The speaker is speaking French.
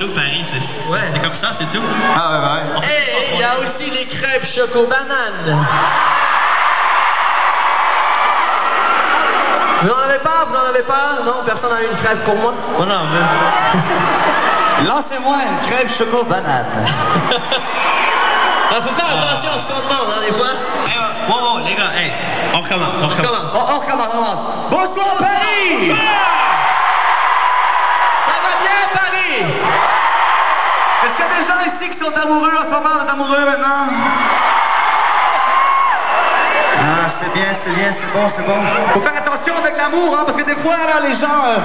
nous, Paris. C'est Ouais. c'est comme ça, c'est tout. Ah ouais, ouais. Et il y a aussi les crêpes choco-banane. Vous n'en avez pas? Vous n'en avez pas? Non, personne n'a une crêpe pour moi Oh non, mais... Lancez-moi une crêpe choco banane. Il faut faire attention à ce qu'on demande, hein, des fois. Hey, oh, wow, les gars, hey, on recommence, on On recommence. commence. On, on recommence, on recommence. Bonsoir Paris! Des gens ici qui sont amoureux en ce moment? Êtes amoureux maintenant? Ah, c'est bien, c'est bien, c'est bon, c'est bon. Faut faire attention avec l'amour, hein, parce que des fois, là, les gens, euh,